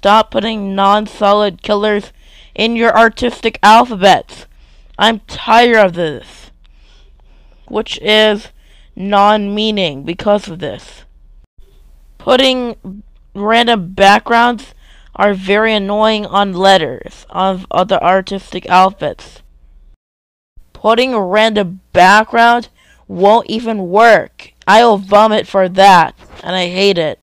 stop putting non-solid colors in your artistic alphabets. I'm tired of this. Which is non-meaning because of this. Putting random backgrounds are very annoying on letters of other artistic alphabets. Putting a random background won't even work. I'll vomit for that, and I hate it.